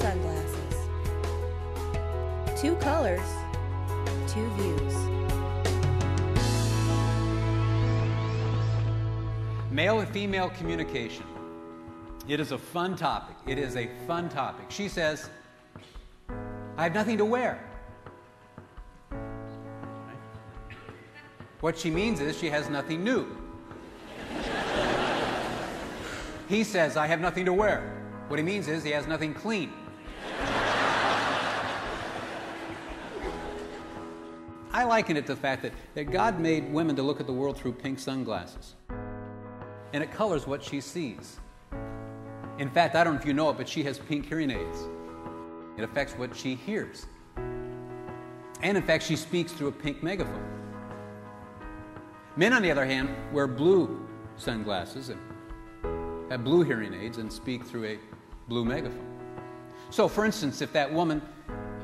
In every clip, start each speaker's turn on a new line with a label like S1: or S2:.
S1: sunglasses. Two colors, two views.
S2: Male and female communication. It is a fun topic. It is a fun topic. She says, I have nothing to wear. What she means is she has nothing new. he says, I have nothing to wear. What he means is he has nothing clean. I liken it to the fact that, that God made women to look at the world through pink sunglasses. And it colors what she sees. In fact, I don't know if you know it, but she has pink hearing aids. It affects what she hears. And in fact, she speaks through a pink megaphone. Men, on the other hand, wear blue sunglasses and have blue hearing aids and speak through a blue megaphone. So, for instance, if that woman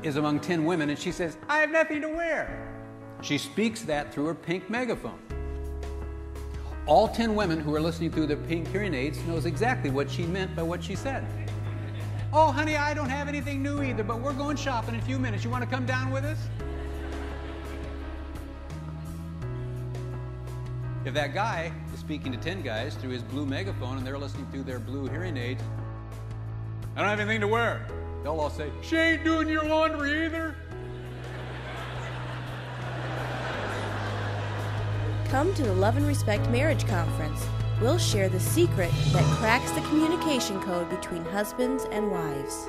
S2: is among 10 women and she says, I have nothing to wear, she speaks that through her pink megaphone. All 10 women who are listening through their pink hearing aids knows exactly what she meant by what she said. Oh, honey, I don't have anything new either, but we're going shopping in a few minutes. You want to come down with us? If that guy is speaking to 10 guys through his blue megaphone and they're listening through their blue hearing aids, I don't have anything to wear. They'll all say, She ain't doing your laundry either.
S1: Come to the Love and Respect Marriage Conference. We'll share the secret that cracks the communication code between husbands and wives.